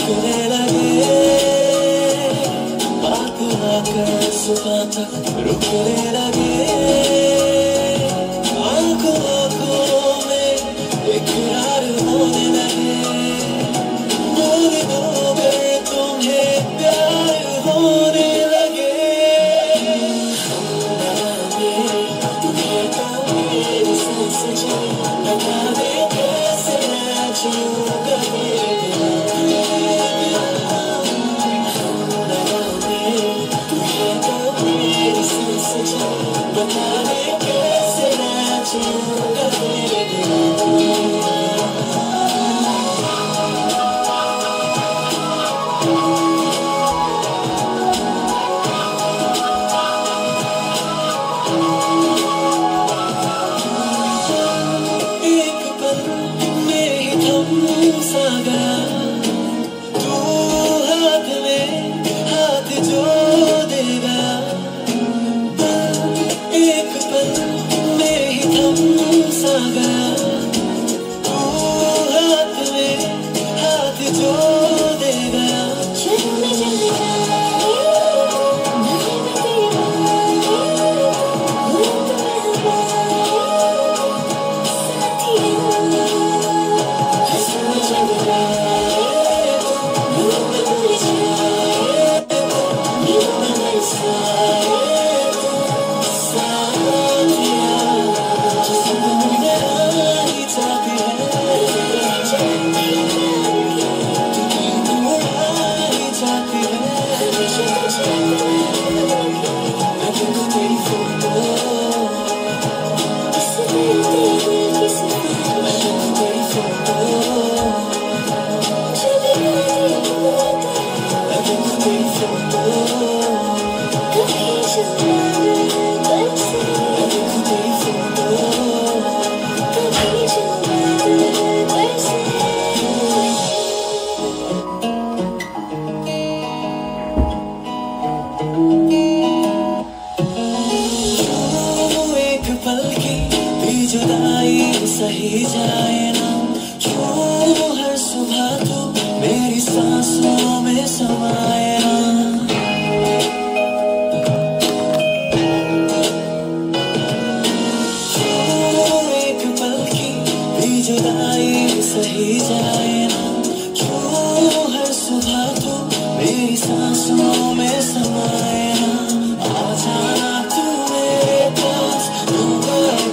टूटने लगे बात ना कर सुबह तक रुकने लगे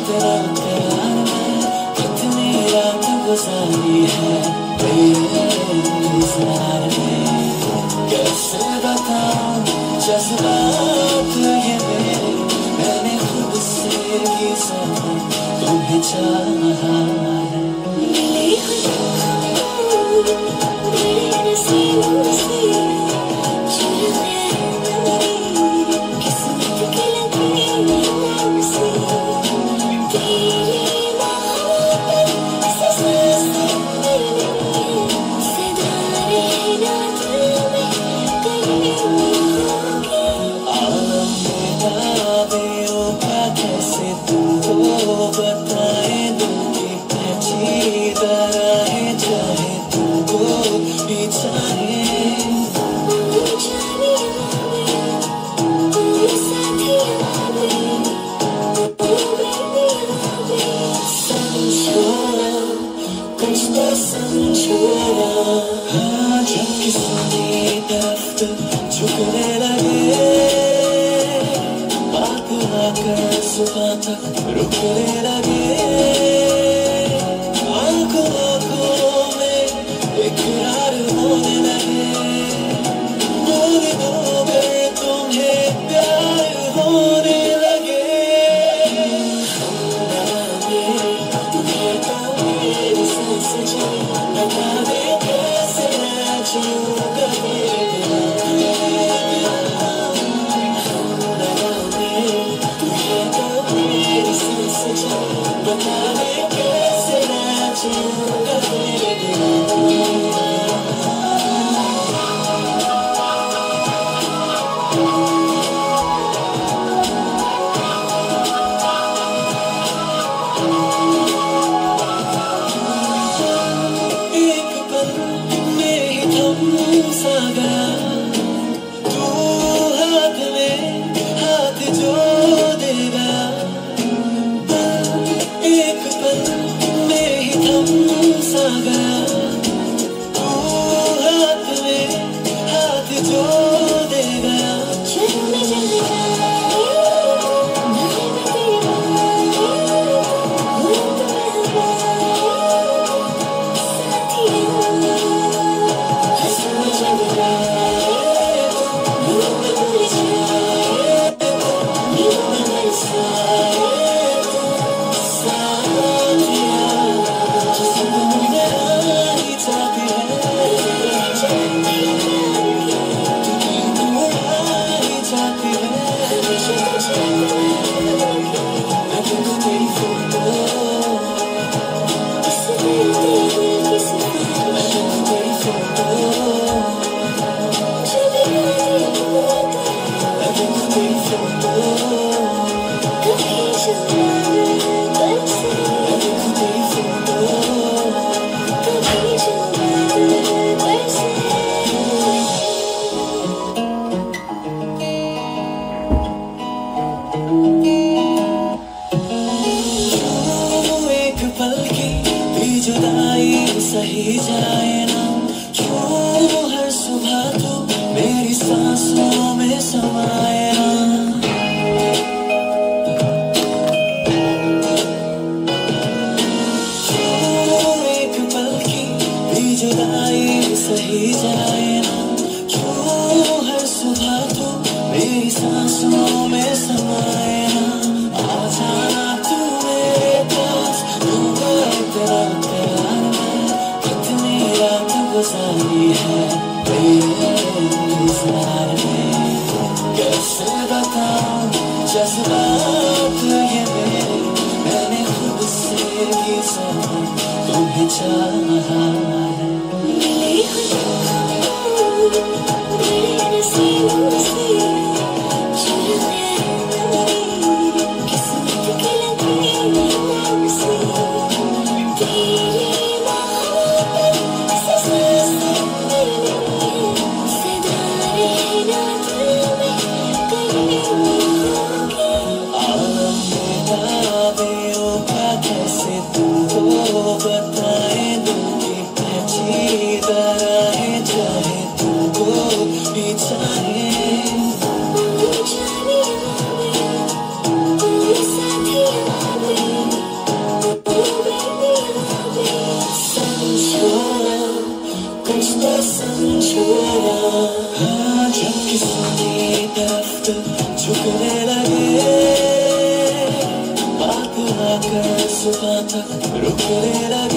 तेरा प्यार में कितनी रात गुजारी है इंतज़ार में 하얗게 쏟아 Look at it again.